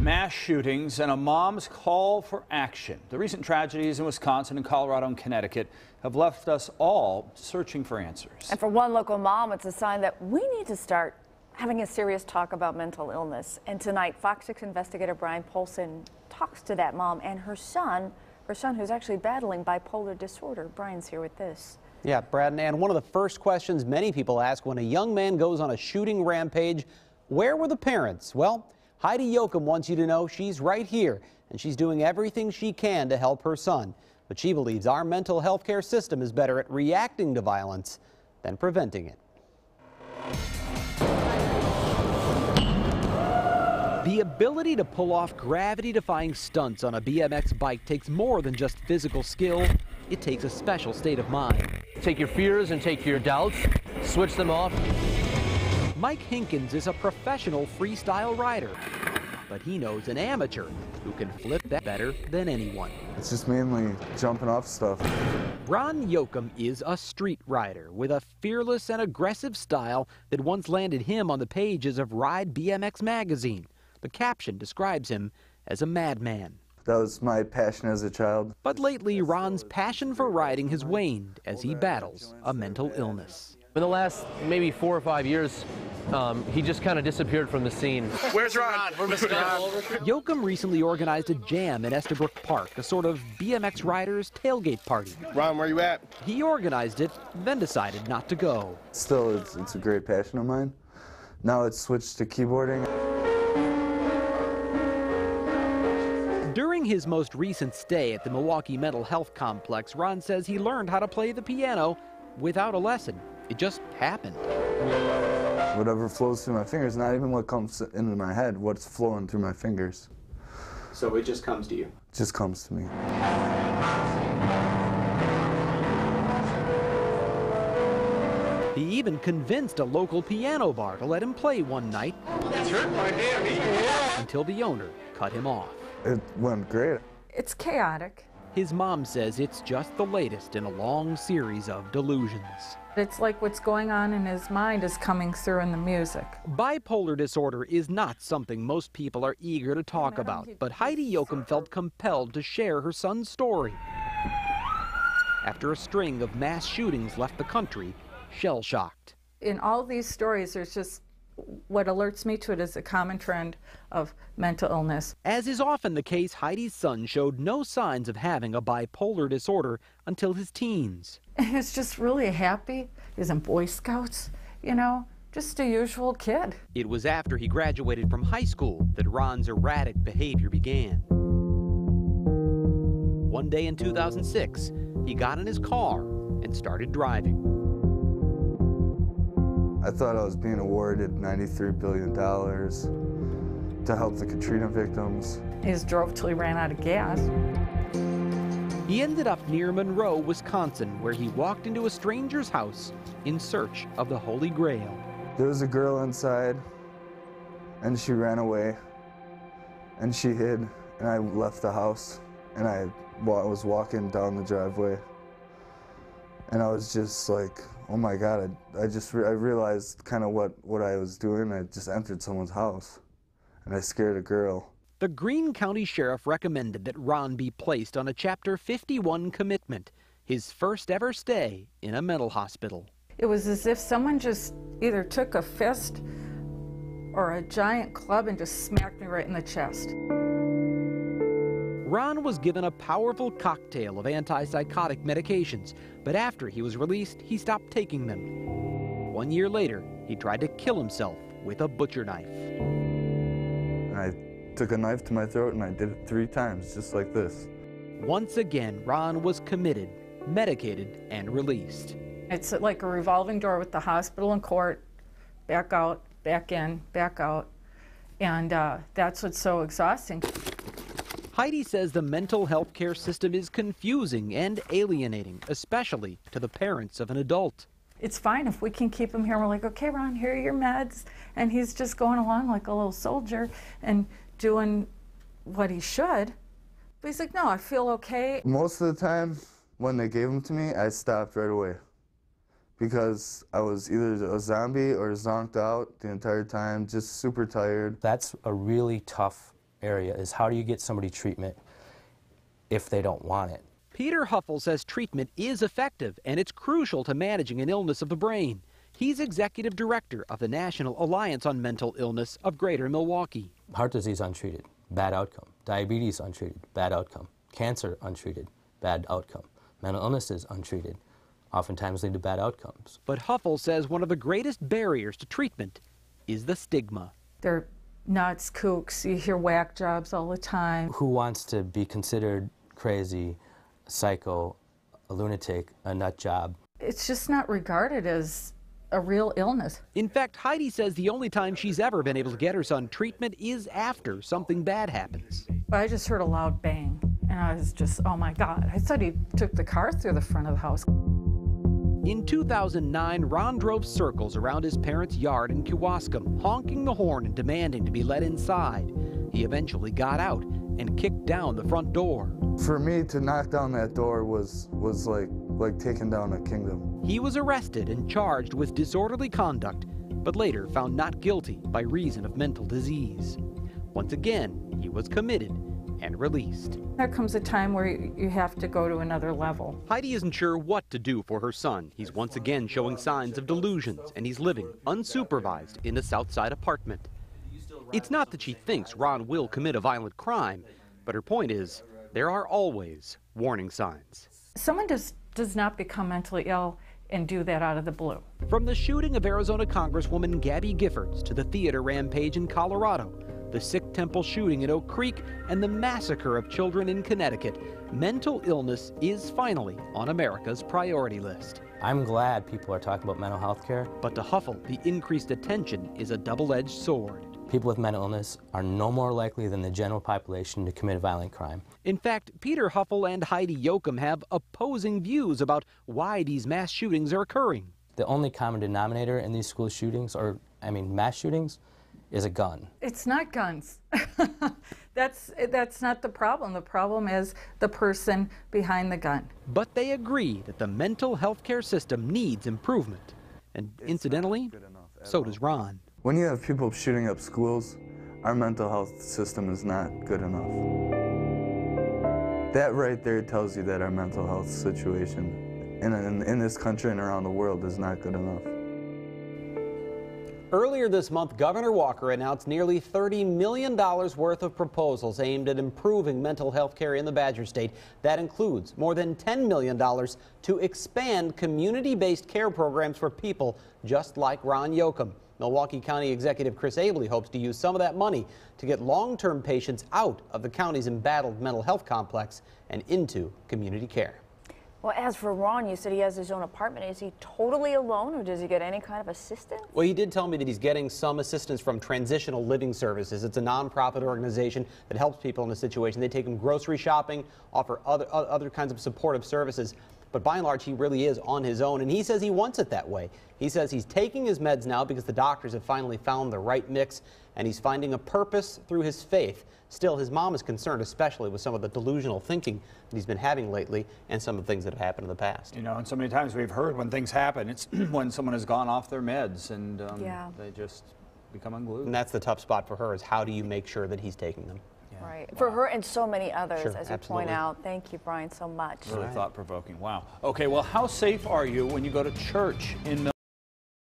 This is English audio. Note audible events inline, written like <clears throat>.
Mass shootings and a mom's call for action. The recent tragedies in Wisconsin and Colorado and Connecticut have left us all searching for answers. And for one local mom, it's a sign that we need to start having a serious talk about mental illness. And tonight, Fox 6 investigator Brian Polcyn talks to that mom and her son, her son who's actually battling bipolar disorder. Brian's here with this. Yeah, Brad and Ann, one of the first questions many people ask when a young man goes on a shooting rampage, where were the parents? Well, Heidi Yoakum wants you to know she's right here and she's doing everything she can to help her son. But she believes our mental health care system is better at reacting to violence than preventing it. The ability to pull off gravity-defying stunts on a BMX bike takes more than just physical skill. It takes a special state of mind. Take your fears and take your doubts, switch them off, Mike Hinkins is a professional freestyle rider, but he knows an amateur who can flip that better than anyone. It's just mainly jumping off stuff. Ron Yoakum is a street rider with a fearless and aggressive style that once landed him on the pages of Ride BMX magazine. The caption describes him as a madman. That was my passion as a child. But lately, Ron's passion for riding has waned as he battles a mental illness. In the last maybe four or five years, um, he just kind of disappeared from the scene. Where's Ron? We're missing Ron. Yoakum recently organized a jam in Estabrook Park, a sort of BMX riders tailgate party. Ron, where you at? He organized it, then decided not to go. Still, it's, it's a great passion of mine. Now it's switched to keyboarding. During his most recent stay at the Milwaukee Mental Health Complex, Ron says he learned how to play the piano without a lesson. It just happened. Whatever flows through my fingers, not even what comes into my head, what's flowing through my fingers. So it just comes to you? It just comes to me. He even convinced a local piano bar to let him play one night. Until the owner cut him off. It went great. It's chaotic. His mom says it's just the latest in a long series of delusions. It's like what's going on in his mind is coming through in the music. Bipolar disorder is not something most people are eager to talk about, but Heidi Yoakum felt compelled to share her son's story. After a string of mass shootings left the country, shell shocked. In all these stories, there's just what alerts me to it is a common trend of mental illness. As is often the case, Heidi's son showed no signs of having a bipolar disorder until his teens. <laughs> He's just really happy. He was in Boy Scouts, you know, just a usual kid. It was after he graduated from high school that Ron's erratic behavior began. One day in 2006, he got in his car and started driving. I thought I was being awarded $93 billion to help the Katrina victims. He just drove till he ran out of gas. He ended up near Monroe, Wisconsin, where he walked into a stranger's house in search of the Holy Grail. There was a girl inside, and she ran away, and she hid, and I left the house, and I was walking down the driveway, and I was just like, oh my God, I, I just re I realized kind of what, what I was doing. I just entered someone's house and I scared a girl. The Green County Sheriff recommended that Ron be placed on a Chapter 51 commitment, his first ever stay in a mental hospital. It was as if someone just either took a fist or a giant club and just smacked me right in the chest. Ron was given a powerful cocktail of antipsychotic medications, but after he was released, he stopped taking them. One year later, he tried to kill himself with a butcher knife. I took a knife to my throat and I did it three times, just like this. Once again, Ron was committed, medicated, and released. It's like a revolving door with the hospital and court, back out, back in, back out. And uh, that's what's so exhausting. Heidi says the mental health care system is confusing and alienating, especially to the parents of an adult. It's fine if we can keep him here. We're like, okay, Ron, here are your meds. And he's just going along like a little soldier and doing what he should. But he's like, no, I feel okay. Most of the time, when they gave him to me, I stopped right away. Because I was either a zombie or zonked out the entire time, just super tired. That's a really tough area is how do you get somebody treatment if they don't want it? Peter Hoeffel says treatment is effective and it's crucial to managing an illness of the brain. He's executive director of the National Alliance on Mental Illness of Greater Milwaukee. Heart disease untreated, bad outcome. Diabetes untreated, bad outcome. Cancer untreated, bad outcome. Mental illnesses untreated, oftentimes lead to bad outcomes. But Hoeffel says one of the greatest barriers to treatment is the stigma. They're nuts, kooks. You hear whack jobs all the time. Who wants to be considered crazy, psycho, a lunatic, a nut job? It's just not regarded as a real illness. In fact, Heidi says the only time she's ever been able to get her son treatment is after something bad happens. I just heard a loud bang, and I was just, oh my God. I thought he took the car through the front of the house. In 2009, Ron drove circles around his parents' yard in Kewaskum, honking the horn and demanding to be let inside. He eventually got out and kicked down the front door. For me to knock down that door was was like like taking down a kingdom. He was arrested and charged with disorderly conduct, but later found not guilty by reason of mental disease. Once again, he was committed and released. There comes a time where you have to go to another level. Heidi isn't sure what to do for her son. He's once again showing signs of delusions, and he's living unsupervised in a Southside apartment. It's not that she thinks Ron will commit a violent crime, but her point is there are always warning signs. Someone does, does not become mentally ill and do that out of the blue. From the shooting of Arizona Congresswoman Gabby Giffords to the theater rampage in Colorado, the Sikh temple shooting in Oak Creek, and the massacre of children in Connecticut, mental illness is finally on America's priority list. I'm glad people are talking about mental health care. But to Hoeffel, the increased attention is a double edged sword. People with mental illness are no more likely than the general population to commit a violent crime. In fact, Peter Hoeffel and Heidi Yoakum have opposing views about why these mass shootings are occurring. The only common denominator in these school shootings, or I mean mass shootings, is a gun. It's not guns. <laughs> that's, that's not the problem. The problem is the person behind the gun. But they agree that the mental health care system needs improvement. And incidentally, so does Ron. When you have people shooting up schools, our mental health system is not good enough. That right there tells you that our mental health situation in, in, in this country and around the world is not good enough. Earlier this month, Governor Walker announced nearly $30 million worth of proposals aimed at improving mental health care in the Badger State. That includes more than $10 million to expand community based care programs for people just like Ron Yoakum. Milwaukee County Executive Chris Abele hopes to use some of that money to get long term patients out of the county's embattled mental health complex and into community care. Well, as for Ron, you said he has his own apartment. Is he totally alone or does he get any kind of assistance? Well, he did tell me that he's getting some assistance from Transitional Living Services. It's a nonprofit organization that helps people in a situation. They take them grocery shopping, offer other, other kinds of supportive services. But by and large, he really is on his own, and he says he wants it that way. He says he's taking his meds now because the doctors have finally found the right mix, and he's finding a purpose through his faith. Still, his mom is concerned, especially with some of the delusional thinking that he's been having lately and some of the things that have happened in the past. You know, and so many times we've heard when things happen, it's <clears throat> when someone has gone off their meds and um, Yeah. they just become unglued. And that's the tough spot for her is how do you make sure that he's taking them? Right. For her and so many others, Sure, as you absolutely. point out. Thank you, Brian, so much. Really thought provoking. Wow. Okay, well, how safe are you when you go to church in